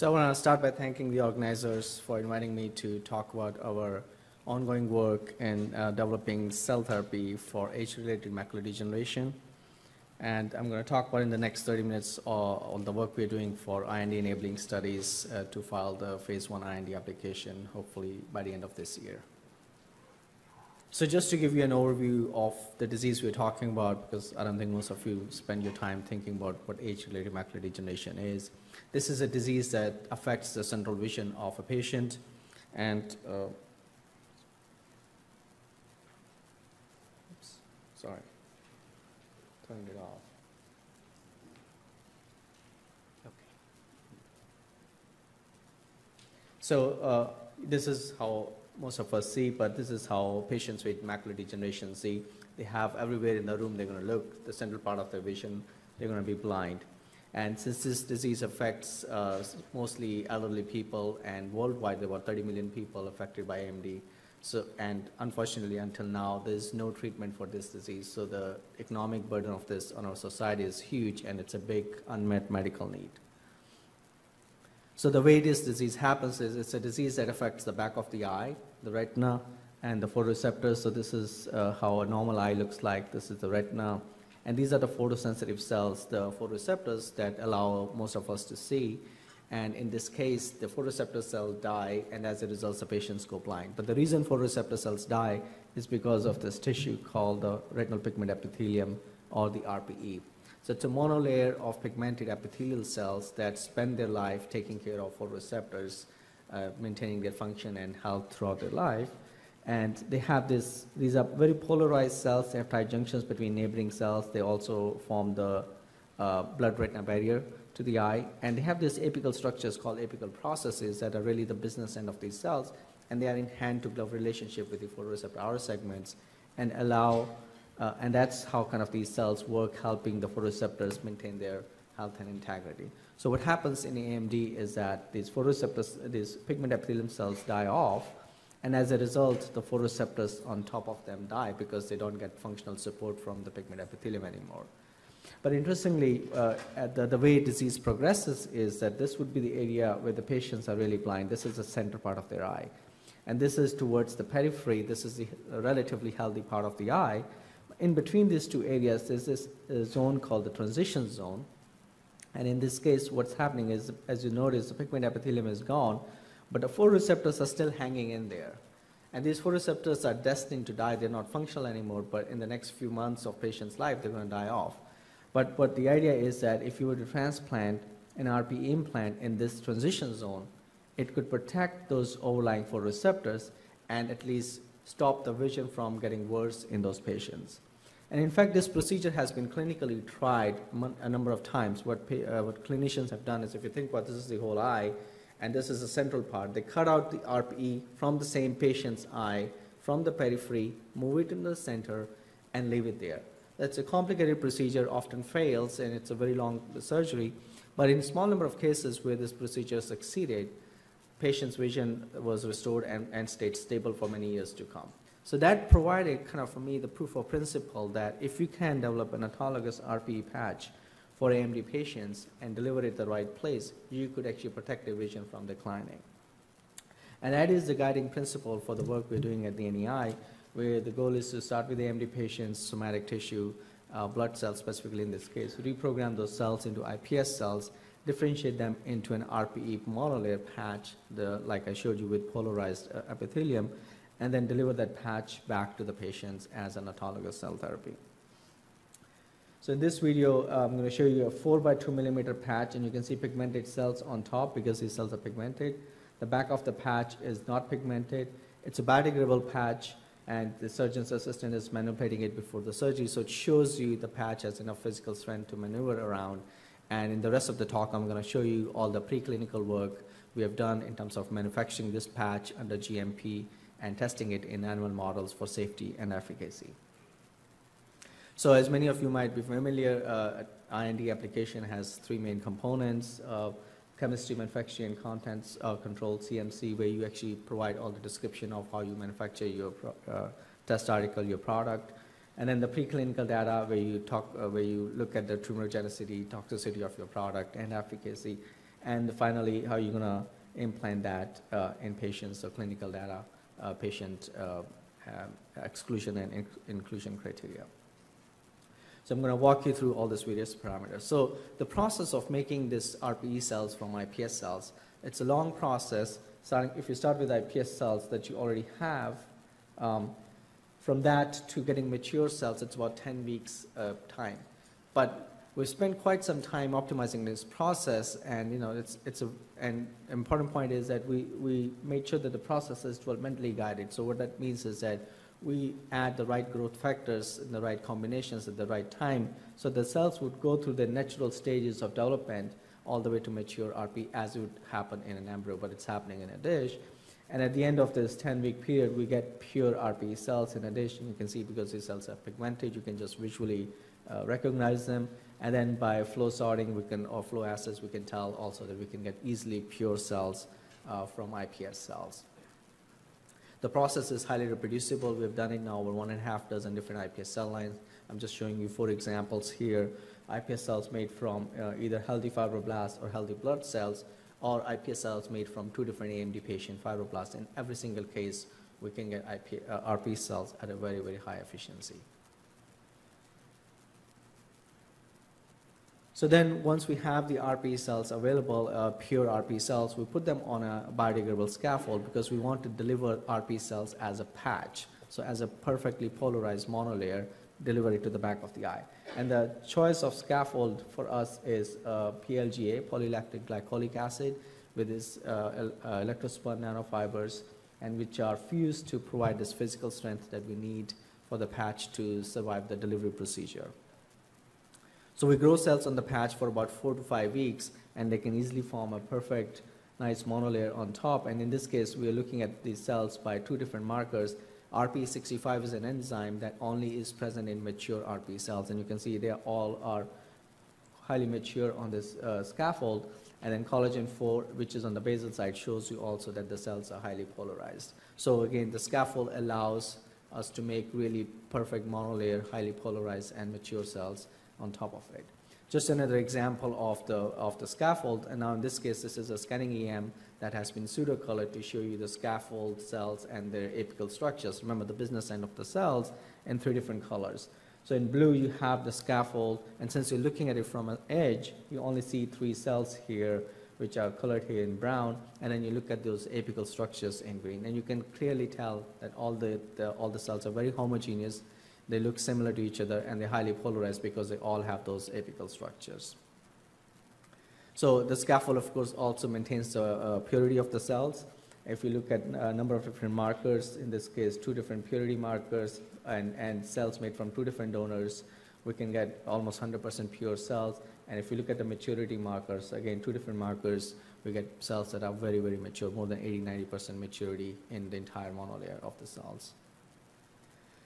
So I want to start by thanking the organizers for inviting me to talk about our ongoing work in uh, developing cell therapy for age-related macular degeneration. And I'm going to talk about in the next 30 minutes uh, on the work we're doing for IND-enabling studies uh, to file the phase one IND application, hopefully by the end of this year. So just to give you an overview of the disease we're talking about, because I don't think most of you spend your time thinking about what age-related macular degeneration is. This is a disease that affects the central vision of a patient, and uh, oops, sorry, turned it off. Okay. So uh, this is how most of us see, but this is how patients with macular degeneration see. They have everywhere in the room, they're going to look, the central part of their vision, they're going to be blind. And since this disease affects uh, mostly elderly people, and worldwide there were 30 million people affected by AMD, so, and unfortunately until now there's no treatment for this disease. So the economic burden of this on our society is huge, and it's a big unmet medical need. So the way this disease happens is it's a disease that affects the back of the eye, the retina, and the photoreceptors. So this is uh, how a normal eye looks like. This is the retina. And these are the photosensitive cells, the photoreceptors that allow most of us to see. And in this case, the photoreceptor cells die, and as a result, the patients go blind. But the reason photoreceptor cells die is because of this tissue called the retinal pigment epithelium, or the RPE. So it's a monolayer of pigmented epithelial cells that spend their life taking care of photoreceptors, uh, maintaining their function and health throughout their life. And they have this, these are very polarized cells. They have tight junctions between neighboring cells. They also form the uh, blood-retina barrier to the eye. And they have these apical structures called apical processes that are really the business end of these cells. And they are in hand-to-glove relationship with the photoreceptor segments and allow uh, and that's how kind of these cells work, helping the photoreceptors maintain their health and integrity. So what happens in AMD is that these photoreceptors, these pigment epithelium cells die off, and as a result, the photoreceptors on top of them die because they don't get functional support from the pigment epithelium anymore. But interestingly, uh, the, the way disease progresses is that this would be the area where the patients are really blind. This is the center part of their eye. And this is towards the periphery. This is the relatively healthy part of the eye in between these two areas, there's this uh, zone called the transition zone. And in this case, what's happening is, as you notice, the pigment epithelium is gone, but the photoreceptors are still hanging in there. And these photoreceptors are destined to die. They're not functional anymore, but in the next few months of patient's life, they're going to die off. But, but the idea is that if you were to transplant an RP implant in this transition zone, it could protect those overlying photoreceptors and at least stop the vision from getting worse in those patients. And in fact, this procedure has been clinically tried a number of times. What, uh, what clinicians have done is if you think about this is the whole eye, and this is the central part, they cut out the RPE from the same patient's eye, from the periphery, move it in the center, and leave it there. That's a complicated procedure, often fails, and it's a very long surgery. But in a small number of cases where this procedure succeeded, patient's vision was restored and, and stayed stable for many years to come. So that provided kind of for me the proof of principle that if you can develop an autologous RPE patch for AMD patients and deliver it the right place, you could actually protect their vision from declining. And that is the guiding principle for the work we're doing at the NEI, where the goal is to start with AMD patients, somatic tissue, uh, blood cells specifically in this case, reprogram those cells into iPS cells, differentiate them into an RPE monolayer patch, the, like I showed you with polarized uh, epithelium, and then deliver that patch back to the patients as an autologous cell therapy. So in this video, uh, I'm going to show you a 4 by 2 millimeter patch, and you can see pigmented cells on top because these cells are pigmented. The back of the patch is not pigmented. It's a biodegradable patch, and the surgeon's assistant is manipulating it before the surgery, so it shows you the patch has enough physical strength to maneuver around. And in the rest of the talk, I'm going to show you all the preclinical work we have done in terms of manufacturing this patch under GMP and testing it in animal models for safety and efficacy. So as many of you might be familiar, uh, IND application has three main components, uh, chemistry, manufacturing, and contents uh, control, CMC, where you actually provide all the description of how you manufacture your uh, test article, your product. And then the preclinical data where you talk, uh, where you look at the tumorigenicity, toxicity of your product and efficacy. And finally, how you're going to implant that uh, in patients, so clinical data, uh, patient uh, exclusion and inc inclusion criteria. So I'm going to walk you through all these various parameters. So the process of making this RPE cells from iPS cells, it's a long process. Starting, if you start with iPS cells that you already have, um, from that to getting mature cells, it's about 10 weeks of time. But we've spent quite some time optimizing this process, and you know, it's it's a an important point is that we we made sure that the process is developmentally guided. So what that means is that we add the right growth factors in the right combinations at the right time, so the cells would go through the natural stages of development all the way to mature RP as it would happen in an embryo, but it's happening in a dish. And at the end of this 10-week period, we get pure RPE cells in addition. You can see because these cells are pigmented, you can just visually uh, recognize them. And then by flow sorting, we can, or flow assays, we can tell also that we can get easily pure cells uh, from iPS cells. The process is highly reproducible. We've done it now over one and a half dozen different iPS cell lines. I'm just showing you four examples here. iPS cells made from uh, either healthy fibroblasts or healthy blood cells, or iPS cells made from two different AMD patient fibroblasts. In every single case, we can get IP, uh, RP cells at a very, very high efficiency. So then once we have the RP cells available, uh, pure RP cells, we put them on a biodegradable scaffold because we want to deliver RP cells as a patch. So as a perfectly polarized monolayer, deliver it to the back of the eye. And the choice of scaffold for us is uh, PLGA, polylactic glycolic acid, with its uh, uh, electrospun nanofibers, and which are fused to provide this physical strength that we need for the patch to survive the delivery procedure. So we grow cells on the patch for about four to five weeks, and they can easily form a perfect, nice monolayer on top. And in this case, we are looking at these cells by two different markers. RP65 is an enzyme that only is present in mature RP cells, and you can see they all are highly mature on this uh, scaffold. And then collagen 4, which is on the basal side, shows you also that the cells are highly polarized. So again, the scaffold allows us to make really perfect monolayer, highly polarized and mature cells on top of it. Just another example of the, of the scaffold, and now in this case, this is a scanning EM that has been pseudo-colored to show you the scaffold cells and their apical structures. Remember the business end of the cells in three different colors. So in blue, you have the scaffold, and since you're looking at it from an edge, you only see three cells here, which are colored here in brown, and then you look at those apical structures in green, and you can clearly tell that all the, the all the cells are very homogeneous, they look similar to each other and they're highly polarized because they all have those apical structures. So the scaffold, of course, also maintains the uh, purity of the cells. If you look at a number of different markers, in this case, two different purity markers and, and cells made from two different donors, we can get almost 100% pure cells. And if you look at the maturity markers, again, two different markers, we get cells that are very, very mature, more than 80, 90% maturity in the entire monolayer of the cells.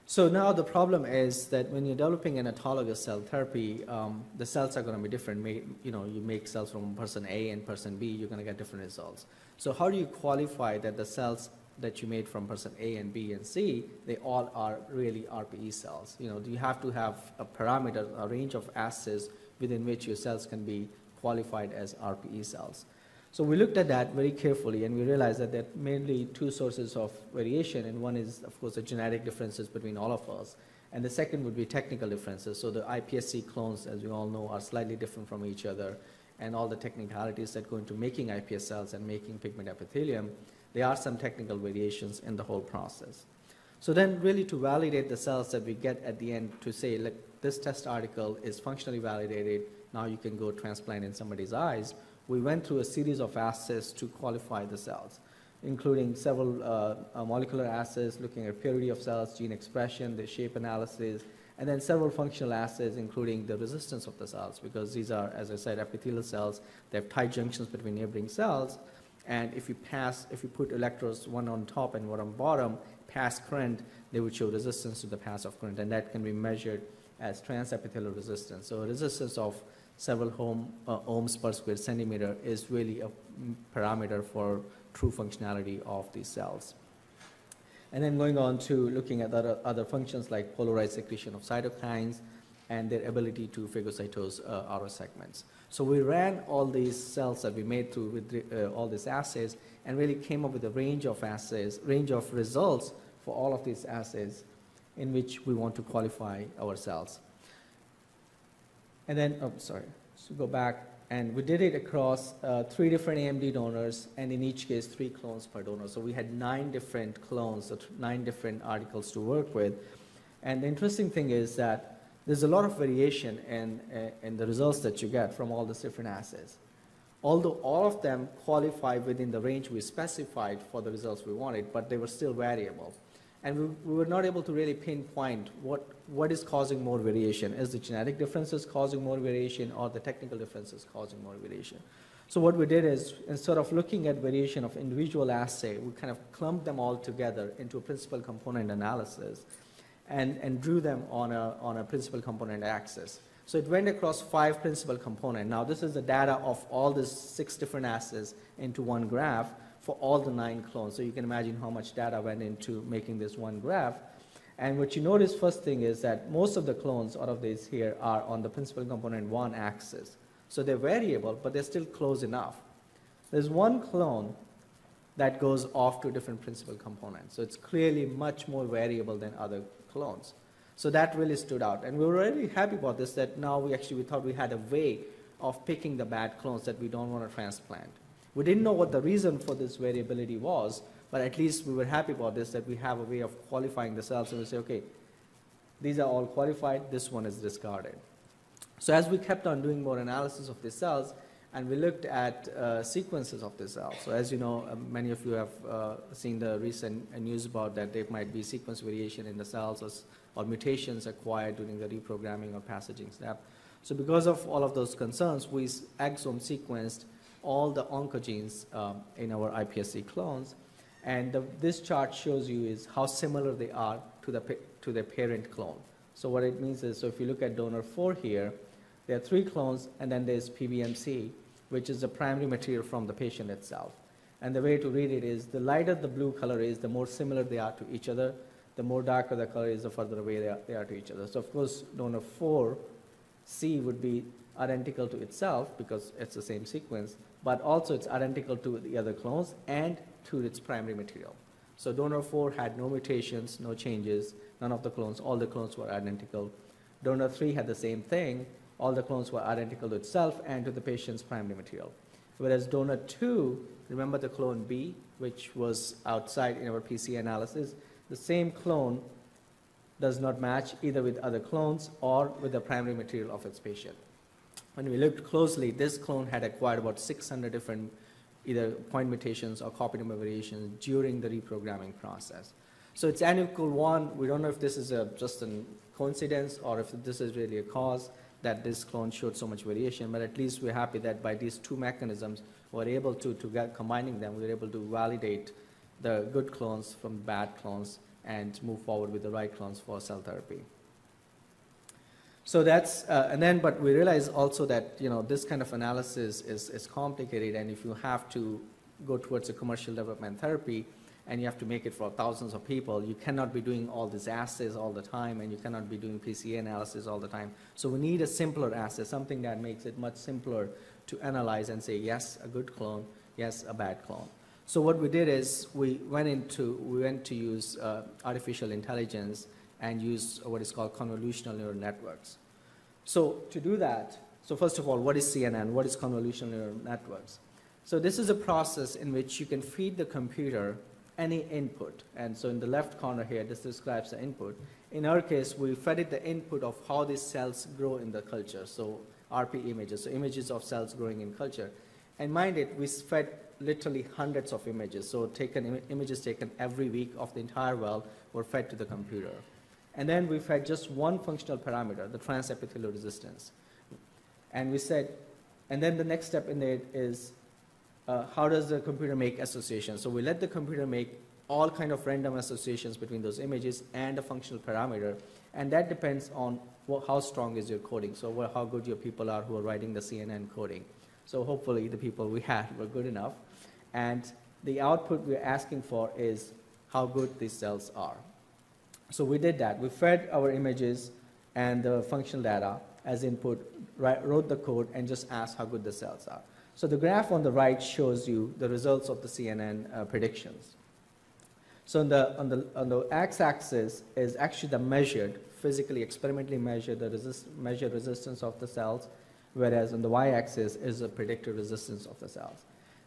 So now the problem is that when you're developing an autologous cell therapy, um, the cells are going to be different. you know, you make cells from person A and person B, you're going to get different results. So how do you qualify that the cells that you made from person A and B and C, they all are really RPE cells? You know, do you have to have a parameter, a range of assays within which your cells can be qualified as RPE cells? So we looked at that very carefully and we realized that there are mainly two sources of variation and one is of course the genetic differences between all of us and the second would be technical differences. So the iPSC clones as we all know are slightly different from each other and all the technicalities that go into making iPS cells and making pigment epithelium, there are some technical variations in the whole process. So then really to validate the cells that we get at the end to say, look, this test article is functionally validated, now you can go transplant in somebody's eyes, we went through a series of assays to qualify the cells, including several uh, uh, molecular assays looking at purity of cells, gene expression, the shape analysis, and then several functional assays, including the resistance of the cells, because these are, as I said, epithelial cells. They have tight junctions between neighboring cells, and if you pass, if you put electrodes one on top and one on bottom, pass current, they would show resistance to the pass of current, and that can be measured as transepithelial resistance. So resistance of several home, uh, ohms per square centimeter is really a parameter for true functionality of these cells. And then going on to looking at other, other functions like polarized secretion of cytokines, and their ability to phagocytose uh, outer segments. So we ran all these cells that we made through with uh, all these assays and really came up with a range of assays, range of results for all of these assays in which we want to qualify our cells. And then, oh, sorry, so go back, and we did it across uh, three different AMD donors, and in each case, three clones per donor. So we had nine different clones, so nine different articles to work with. And the interesting thing is that there's a lot of variation in, in the results that you get from all these different assays. Although all of them qualify within the range we specified for the results we wanted, but they were still variable. And we, we were not able to really pinpoint what, what is causing more variation. Is the genetic differences causing more variation or the technical differences causing more variation? So what we did is, instead of looking at variation of individual assay, we kind of clumped them all together into a principal component analysis and, and drew them on a, on a principal component axis. So it went across five principal components. Now this is the data of all these six different assays into one graph for all the nine clones. So you can imagine how much data went into making this one graph. And what you notice first thing is that most of the clones out of these here are on the principal component one axis. So they're variable, but they're still close enough. There's one clone that goes off to different principal components. So it's clearly much more variable than other clones. So that really stood out. And we were really happy about this that now we actually we thought we had a way of picking the bad clones that we don't want to transplant. We didn't know what the reason for this variability was, but at least we were happy about this that we have a way of qualifying the cells and we say, okay, these are all qualified, this one is discarded. So as we kept on doing more analysis of these cells, and we looked at uh, sequences of the cells. So as you know, uh, many of you have uh, seen the recent news about that there might be sequence variation in the cells or, or, mutations acquired during the reprogramming or passaging step. So because of all of those concerns, we exome sequenced all the oncogenes um, in our iPSC clones. And the, this chart shows you is how similar they are to the, to the parent clone. So what it means is, so if you look at donor 4 here, there are three clones, and then there's PBMC, which is the primary material from the patient itself. And the way to read it is the lighter the blue color is, the more similar they are to each other. The more darker the color is, the further away they are, they are to each other. So of course, donor 4C would be identical to itself because it's the same sequence, but also it's identical to the other clones and to its primary material. So donor 4 had no mutations, no changes, none of the clones, all the clones were identical. Donor 3 had the same thing, all the clones were identical to itself and to the patient's primary material. Whereas donor 2, remember the clone B, which was outside in our PC analysis, the same clone does not match either with other clones or with the primary material of its patient. When we looked closely, this clone had acquired about 600 different either point mutations or copy number variations during the reprogramming process. So it's n equal 1. We don't know if this is a, just a coincidence or if this is really a cause that this clone showed so much variation, but at least we're happy that by these two mechanisms, we're able to, to get combining them, we're able to validate the good clones from bad clones and move forward with the right clones for cell therapy. So that's, uh, and then, but we realize also that, you know, this kind of analysis is, is complicated, and if you have to go towards a commercial development therapy, and you have to make it for thousands of people, you cannot be doing all these assays all the time, and you cannot be doing PCA analysis all the time. So we need a simpler assay, something that makes it much simpler to analyze and say, yes, a good clone, yes, a bad clone. So what we did is we went into, we went to use uh, artificial intelligence and use what is called convolutional neural networks. So to do that, so first of all, what is CNN? What is convolutional neural networks? So this is a process in which you can feed the computer any input. And so in the left corner here, this describes the input. In our case, we fed it the input of how these cells grow in the culture. So RP images, so images of cells growing in culture. And mind it, we fed literally hundreds of images. So taken Im images taken every week of the entire well were fed to the computer. And then we fed just one functional parameter, the transepithelial resistance. And we said, and then the next step in it is uh, how does the computer make associations? So we let the computer make all kind of random associations between those images and a functional parameter, and that depends on what, how strong is your coding, so what, how good your people are who are writing the CNN coding. So hopefully the people we had were good enough, and the output we're asking for is how good these cells are. So we did that. We fed our images and the functional data as input, write, wrote the code, and just asked how good the cells are. So the graph on the right shows you the results of the CNN uh, predictions. So on the, on the, on the x-axis is actually the measured, physically, experimentally measured, the resist, measured resistance of the cells, whereas on the y-axis is the predicted resistance of the cells.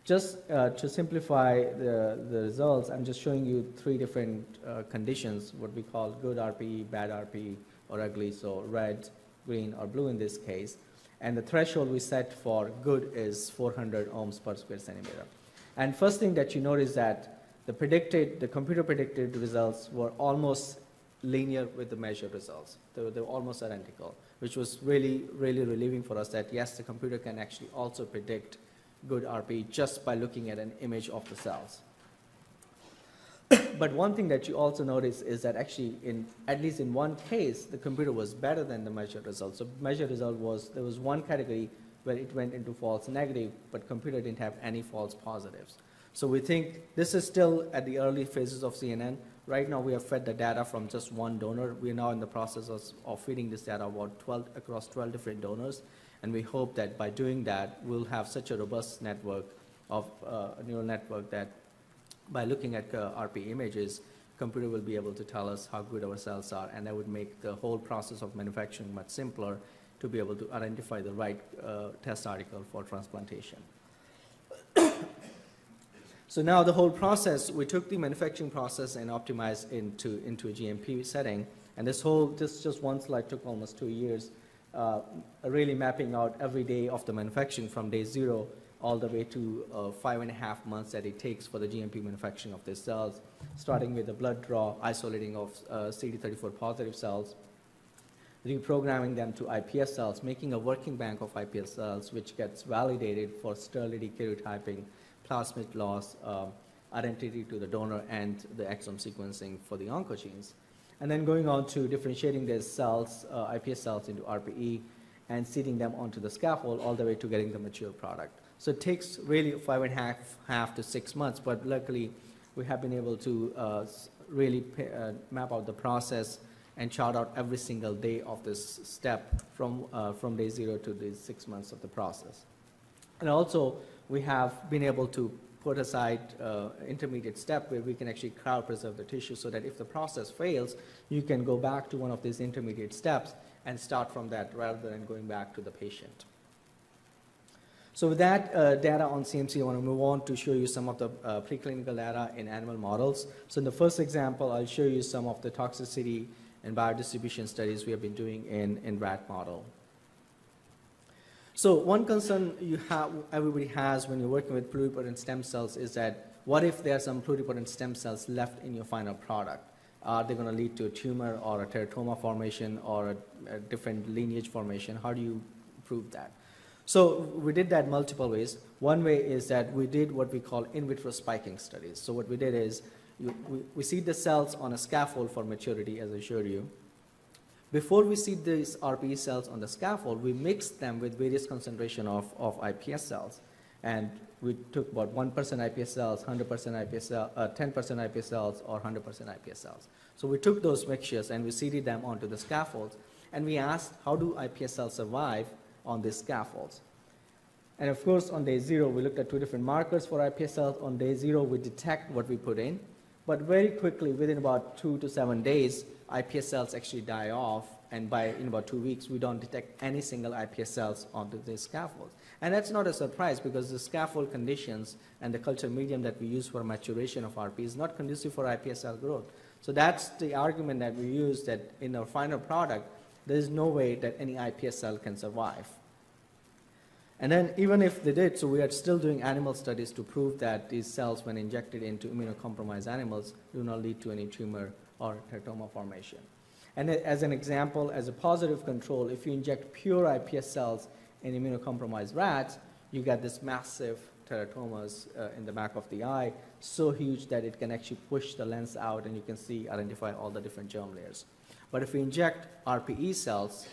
Just uh, to simplify the, the results, I'm just showing you three different uh, conditions, what we call good RPE, bad RPE, or ugly, so red, green, or blue in this case. And the threshold we set for good is 400 ohms per square centimeter. And first thing that you notice is that the predicted, the computer predicted results were almost linear with the measured results. They were, they were almost identical, which was really, really relieving for us that yes, the computer can actually also predict good RP just by looking at an image of the cells. but one thing that you also notice is that actually, in at least in one case, the computer was better than the measured result. So measured result was there was one category where it went into false negative, but computer didn't have any false positives. So we think this is still at the early phases of CNN. Right now, we have fed the data from just one donor. We are now in the process of, of feeding this data about 12, across 12 different donors. And we hope that by doing that, we'll have such a robust network of uh, neural network that by looking at uh, RP images, computer will be able to tell us how good our cells are, and that would make the whole process of manufacturing much simpler to be able to identify the right uh, test article for transplantation. so now the whole process, we took the manufacturing process and optimized into, into a GMP setting, and this whole, this just one slide took almost two years, uh, really mapping out every day of the manufacturing from day zero all the way to uh, five and a half months that it takes for the GMP manufacturing of these cells, starting with the blood draw, isolating of uh, CD34 positive cells, reprogramming them to iPS cells, making a working bank of iPS cells, which gets validated for sterility, karyotyping, plasmid loss, uh, identity to the donor, and the exome sequencing for the oncogenes. And then going on to differentiating these cells, uh, iPS cells into RPE, and seeding them onto the scaffold all the way to getting the mature product. So it takes really five and a half, half to six months, but luckily we have been able to uh, really pay, uh, map out the process and chart out every single day of this step from, uh, from day zero to the six months of the process. And also, we have been able to put aside uh, intermediate step where we can actually cryopreserve the tissue so that if the process fails, you can go back to one of these intermediate steps and start from that rather than going back to the patient. So with that uh, data on CMC, I want to move on to show you some of the uh, preclinical data in animal models. So in the first example, I'll show you some of the toxicity and biodistribution studies we have been doing in, in rat model. So one concern you have, everybody has when you're working with pluripotent stem cells is that what if there are some pluripotent stem cells left in your final product? Are they going to lead to a tumor or a teratoma formation or a, a different lineage formation? How do you prove that? So we did that multiple ways. One way is that we did what we call in vitro spiking studies. So what we did is you, we, we seed the cells on a scaffold for maturity, as I showed you. Before we seed these RPE cells on the scaffold, we mixed them with various concentration of, of iPS cells. And we took about 1% iPS cells, 100% iPS cells, uh, 10% iPS cells, or 100% iPS cells. So we took those mixtures and we seeded them onto the scaffolds. And we asked, how do iPS cells survive on these scaffolds. And of course, on day zero, we looked at two different markers for iPS cells. On day zero, we detect what we put in. But very quickly, within about two to seven days, iPS cells actually die off. And by in about two weeks, we don't detect any single iPS cells onto the scaffolds. And that's not a surprise because the scaffold conditions and the culture medium that we use for maturation of RP is not conducive for iPS cell growth. So that's the argument that we use that in our final product, there is no way that any iPS cell can survive. And then even if they did, so we are still doing animal studies to prove that these cells, when injected into immunocompromised animals, do not lead to any tumor or teratoma formation. And as an example, as a positive control, if you inject pure iPS cells in immunocompromised rats, you get this massive teratomas uh, in the back of the eye, so huge that it can actually push the lens out and you can see, identify all the different germ layers. But if we inject RPE cells,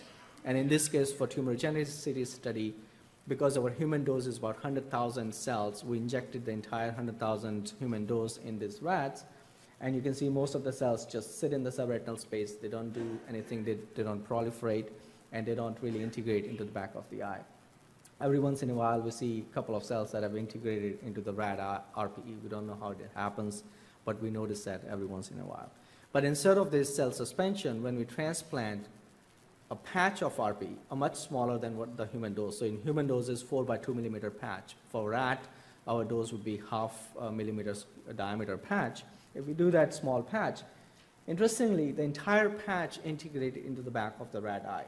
and in this case for tumorigenicity study, because our human dose is about 100,000 cells, we injected the entire 100,000 human dose in these rats, And you can see most of the cells just sit in the subretinal space. They don't do anything, they, they don't proliferate, and they don't really integrate into the back of the eye. Every once in a while, we see a couple of cells that have integrated into the rat uh, RPE. We don't know how that happens, but we notice that every once in a while. But instead of this cell suspension, when we transplant a patch of RPE, a much smaller than what the human dose. So in human doses, 4 by 2 millimeter patch. For rat, our dose would be half millimeter diameter patch. If we do that small patch, interestingly, the entire patch integrated into the back of the rat eye.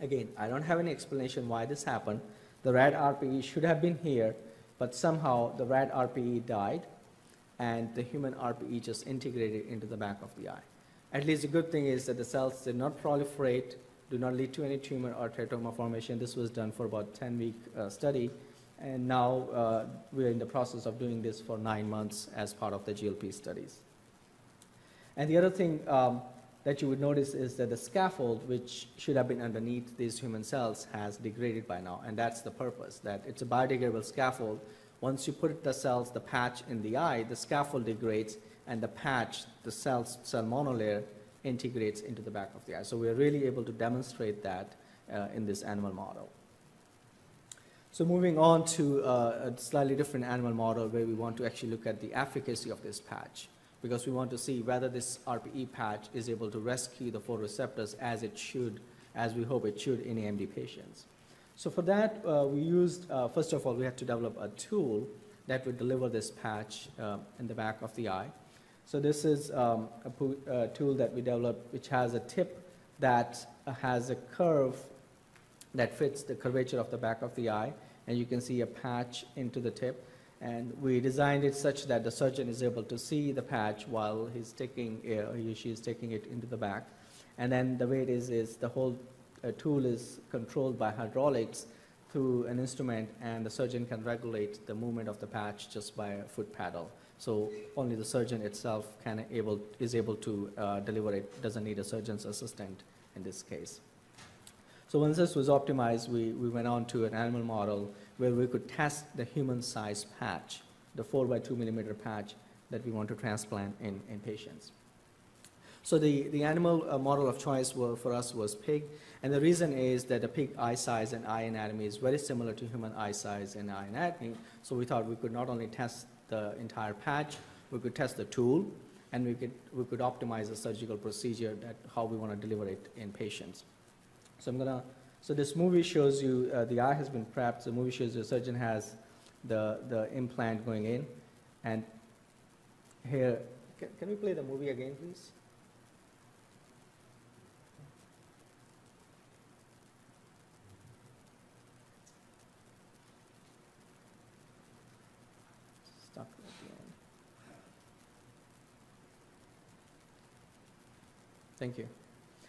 Again, I don't have any explanation why this happened. The rat RPE should have been here, but somehow the rat RPE died, and the human RPE just integrated into the back of the eye. At least the good thing is that the cells did not proliferate, do not lead to any tumor or teratoma formation. This was done for about 10-week uh, study, and now uh, we're in the process of doing this for nine months as part of the GLP studies. And the other thing um, that you would notice is that the scaffold, which should have been underneath these human cells, has degraded by now, and that's the purpose, that it's a biodegradable scaffold. Once you put the cells, the patch in the eye, the scaffold degrades, and the patch, the cell, cell monolayer, integrates into the back of the eye. So we're really able to demonstrate that uh, in this animal model. So moving on to uh, a slightly different animal model where we want to actually look at the efficacy of this patch because we want to see whether this RPE patch is able to rescue the photoreceptors as it should, as we hope it should in AMD patients. So for that, uh, we used, uh, first of all, we had to develop a tool that would deliver this patch uh, in the back of the eye. So this is um, a uh, tool that we developed which has a tip that has a curve that fits the curvature of the back of the eye, and you can see a patch into the tip. And we designed it such that the surgeon is able to see the patch while he's taking, uh, he or she is taking it into the back. And then the way it is, is the whole uh, tool is controlled by hydraulics through an instrument, and the surgeon can regulate the movement of the patch just by a foot pedal. So only the surgeon itself can able, is able to uh, deliver it, doesn't need a surgeon's assistant in this case. So once this was optimized, we, we went on to an animal model where we could test the human-sized patch, the 4 by 2 millimeter patch that we want to transplant in, in patients. So the, the animal uh, model of choice were, for us was pig, and the reason is that the pig eye size and eye anatomy is very similar to human eye size and eye anatomy, so we thought we could not only test the entire patch, we could test the tool, and we could, we could optimize the surgical procedure that how we want to deliver it in patients. So I'm gonna, so this movie shows you, uh, the eye has been prepped, the movie shows the surgeon has the, the implant going in, and here, can, can we play the movie again, please? Thank you.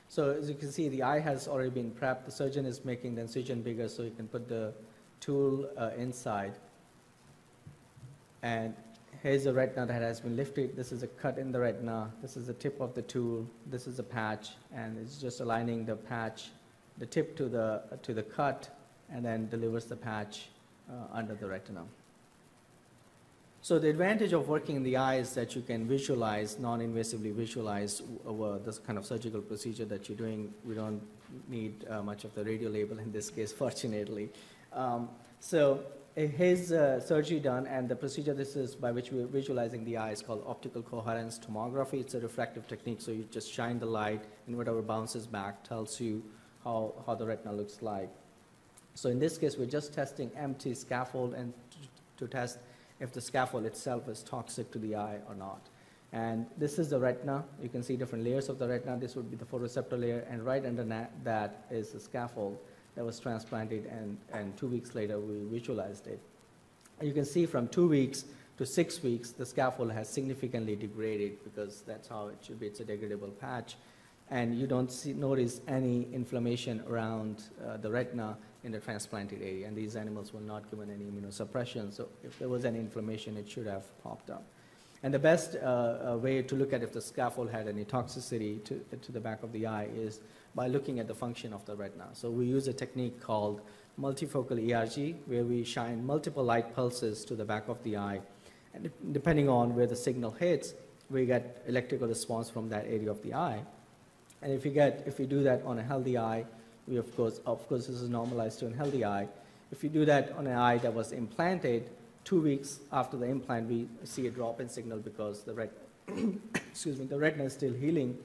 So as you can see, the eye has already been prepped. The surgeon is making the incision bigger so you can put the tool uh, inside. And here's the retina that has been lifted. This is a cut in the retina. This is the tip of the tool. This is a patch, and it's just aligning the patch, the tip to the, to the cut, and then delivers the patch uh, under the retina. So the advantage of working in the eye is that you can visualize, non-invasively visualize uh, this kind of surgical procedure that you're doing. We don't need uh, much of the radio label in this case, fortunately. Um, so his uh, surgery done, and the procedure this is by which we're visualizing the eye is called optical coherence tomography. It's a refractive technique, so you just shine the light, and whatever bounces back tells you how, how the retina looks like. So in this case, we're just testing empty scaffold and to test if the scaffold itself is toxic to the eye or not. And this is the retina. You can see different layers of the retina. This would be the photoreceptor layer, and right under that is the scaffold that was transplanted, and, and two weeks later we visualized it. You can see from two weeks to six weeks, the scaffold has significantly degraded because that's how it should be. It's a degradable patch. And you don't see, notice any inflammation around uh, the retina in the transplanted area, and these animals were not given any immunosuppression, so if there was any inflammation, it should have popped up. And the best uh, uh, way to look at if the scaffold had any toxicity to, to the back of the eye is by looking at the function of the retina. So we use a technique called multifocal ERG, where we shine multiple light pulses to the back of the eye, and depending on where the signal hits, we get electrical response from that area of the eye. And if you get, if you do that on a healthy eye, we of course, of course, this is normalized to a healthy eye. If you do that on an eye that was implanted, two weeks after the implant, we see a drop in signal because the ret- excuse me, the retina is still healing.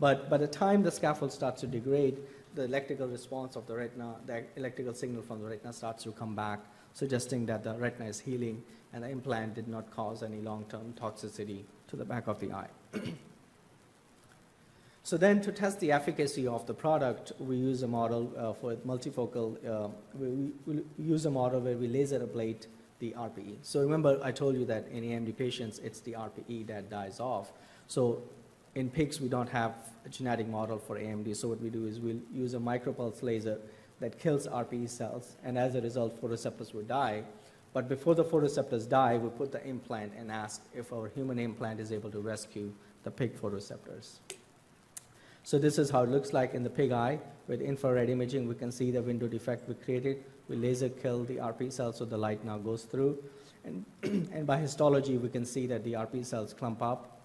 But by the time the scaffold starts to degrade, the electrical response of the retina, the electrical signal from the retina starts to come back, suggesting that the retina is healing and the implant did not cause any long-term toxicity to the back of the eye. so then to test the efficacy of the product, we use a model uh, for multifocal, uh, we, we, use a model where we laser ablate the RPE. So remember I told you that in AMD patients, it's the RPE that dies off. So in pigs, we don't have a genetic model for AMD. So what we do is we'll use a micropulse laser that kills RPE cells, and as a result, photoreceptors will die. But before the photoreceptors die, we put the implant and ask if our human implant is able to rescue the pig photoreceptors. So this is how it looks like in the pig eye. With infrared imaging, we can see the window defect we created. We laser kill the RP cells so the light now goes through. And, and by histology, we can see that the RP cells clump up.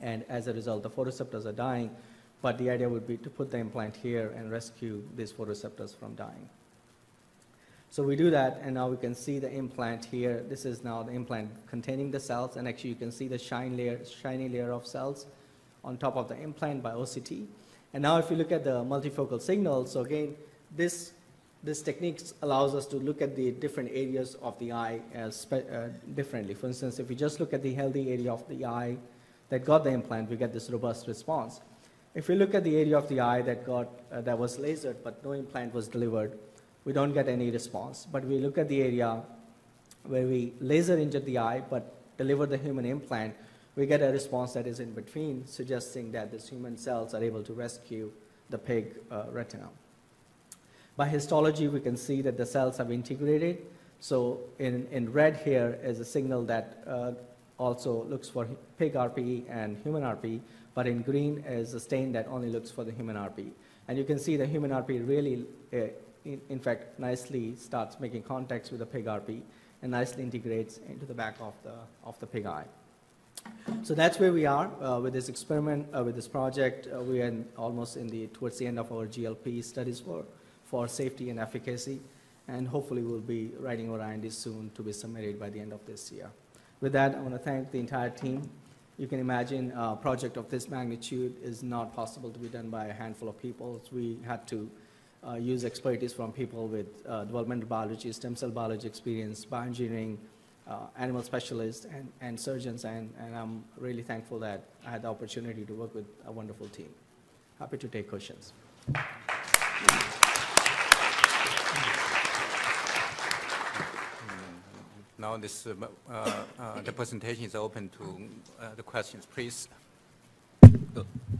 And as a result, the photoreceptors are dying. But the idea would be to put the implant here and rescue these photoreceptors from dying. So we do that, and now we can see the implant here. This is now the implant containing the cells, and actually you can see the shine layer, shiny layer of cells on top of the implant by OCT. And now if you look at the multifocal signal, so again, this, this technique allows us to look at the different areas of the eye as uh, differently. For instance, if we just look at the healthy area of the eye that got the implant, we get this robust response. If we look at the area of the eye that, got, uh, that was lasered but no implant was delivered, we don't get any response. But we look at the area where we laser injure the eye but deliver the human implant, we get a response that is in between, suggesting that these human cells are able to rescue the pig uh, retina. By histology, we can see that the cells have integrated. So in, in red here is a signal that uh, also looks for pig RPE and human RPE, but in green is a stain that only looks for the human RPE. And you can see the human RPE really uh, in, in, fact, nicely starts making contacts with the pig RP and nicely integrates into the back of the, of the pig eye. So that's where we are uh, with this experiment, uh, with this project. Uh, we are almost in the, towards the end of our GLP studies for, for safety and efficacy. And hopefully we'll be writing our IND soon to be submitted by the end of this year. With that, I want to thank the entire team. You can imagine a project of this magnitude is not possible to be done by a handful of people. We had to uh, use expertise from people with uh, developmental biology, stem cell biology experience, bioengineering, uh, animal specialists, and, and surgeons, and, and I'm really thankful that I had the opportunity to work with a wonderful team. Happy to take questions. Now this, uh, uh, the presentation is open to uh, the questions. Please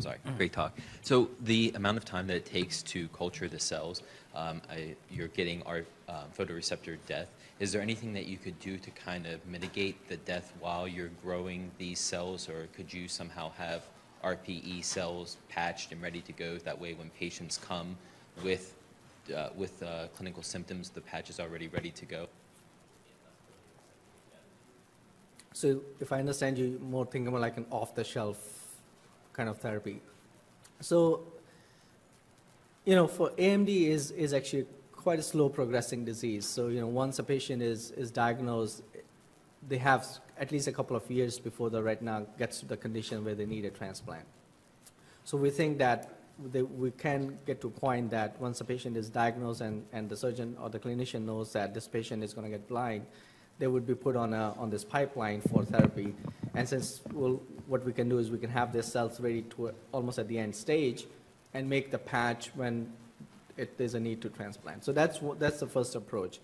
sorry, great talk. So the amount of time that it takes to culture the cells, um, I, you're getting our um, photoreceptor death. Is there anything that you could do to kind of mitigate the death while you're growing these cells, or could you somehow have RPE cells patched and ready to go? That way, when patients come with uh, with uh, clinical symptoms, the patch is already ready to go. So, if I understand you, more thinking about like an off-the-shelf kind of therapy. So, you know, for AMD is, is actually quite a slow progressing disease. So, you know, once a patient is, is diagnosed, they have at least a couple of years before the retina gets to the condition where they need a transplant. So we think that they, we can get to a point that once a patient is diagnosed and, and the surgeon or the clinician knows that this patient is going to get blind, they would be put on, a, on this pipeline for therapy. And since we'll, what we can do is we can have their cells ready to almost at the end stage and make the patch when it, there's a need to transplant. So that's, that's the first approach.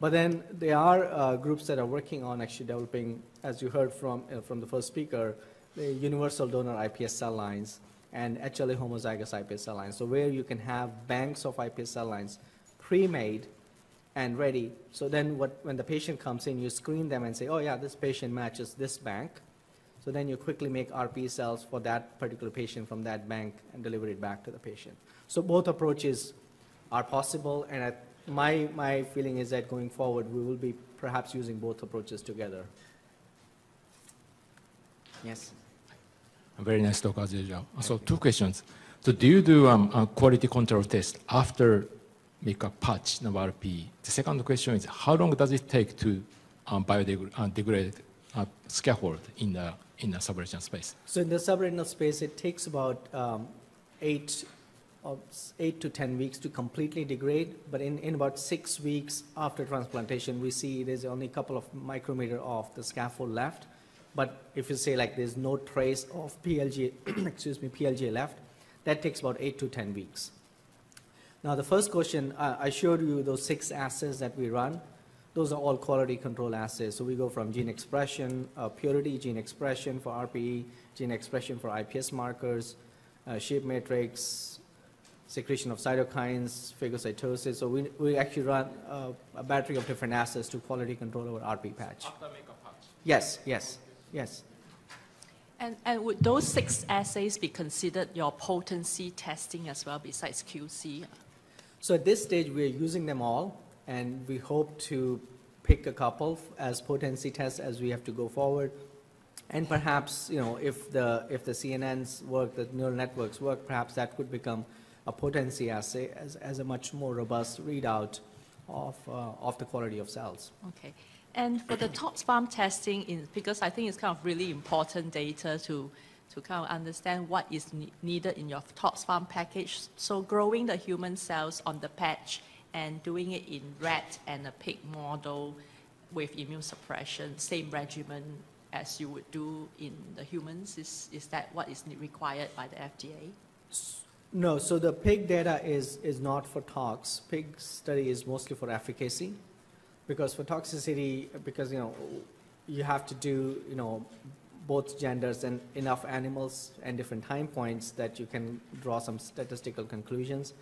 But then there are uh, groups that are working on actually developing, as you heard from, uh, from the first speaker, the universal donor iPS cell lines and HLA homozygous iPS cell lines. So where you can have banks of iPS cell lines pre-made and ready. So then what, when the patient comes in, you screen them and say, oh yeah, this patient matches this bank. So then you quickly make RP cells for that particular patient from that bank and deliver it back to the patient. So both approaches are possible, and I, my, my feeling is that going forward, we will be perhaps using both approaches together. Yes. Very nice talk as usual. So two questions. So do you do um, a quality control test after make a patch of RP? The second question is how long does it take to um, biodegrade uh, degrade, uh, scaffold in the in the subretinal space? So in the subretinal space, it takes about um, eight, eight to 10 weeks to completely degrade, but in, in about six weeks after transplantation, we see there's only a couple of micrometer of the scaffold left. But if you say like there's no trace of PLG, excuse me, PLG left, that takes about eight to 10 weeks. Now, the first question, uh, I showed you those six assays that we run. Those are all quality control assays. So we go from gene expression, uh, purity, gene expression for RPE, gene expression for IPS markers, uh, shape matrix, secretion of cytokines, phagocytosis. So we, we actually run uh, a battery of different assays to quality control our RP patch. Yes, yes, yes. And, and would those six assays be considered your potency testing as well besides QC? So at this stage, we're using them all, and we hope to pick a couple as potency tests as we have to go forward. And perhaps, you know, if the, if the CNNs work, the neural networks work, perhaps that could become a potency assay as, as a much more robust readout of, uh, of the quality of cells. Okay. And for the tox pharm testing, in, because I think it's kind of really important data to, to kind of understand what is ne- needed in your tox pharm package. So growing the human cells on the patch and doing it in rat and a pig model with immune suppression, same regimen as you would do in the humans, is, is that what is required by the FDA? No, so the pig data is, is not for tox. Pig study is mostly for efficacy. Because for toxicity, because, you know, you have to do, you know, both genders and enough animals and different time points that you can draw some statistical conclusions.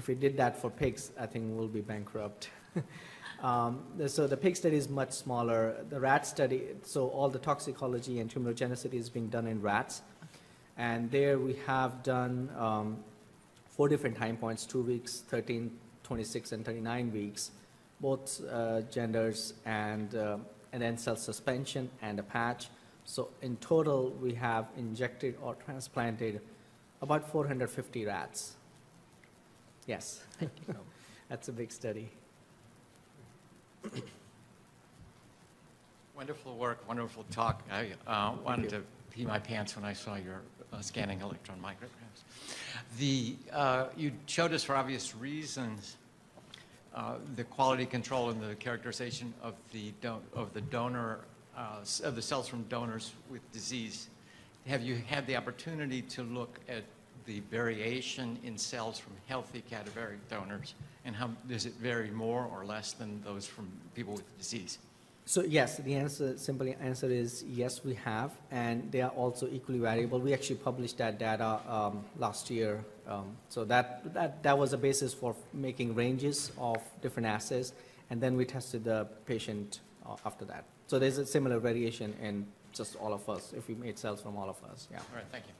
If we did that for pigs, I think we'll be bankrupt. Um, So the pig study is much smaller. The rat study, so all the toxicology and tumorigenicity is being done in rats. And there we have done um, four different time points, two weeks, 13, 26, and 39 weeks, both uh, genders, and, uh, and then cell suspension and a patch. So in total, we have injected or transplanted about 450 rats. Yes. Thank you. That's a big study. Wonderful work, wonderful talk. I uh, wanted to pee my pants when I saw your uh, scanning electron micrographs. The, uh, you showed us for obvious reasons uh, the quality control and the characterization of the, don- of the donor, uh, of the cells from donors with disease. Have you had the opportunity to look at the variation in cells from healthy cadaveric donors? And how, does it vary more or less than those from people with disease? So yes, the answer, simple answer is yes, we have, and they are also equally variable. We actually published that data um, last year. Um, so that, that, that was a basis for making ranges of different assays, and then we tested the patient uh, after that. So there's a similar variation in just all of us, if we made cells from all of us, yeah. All right, thank you.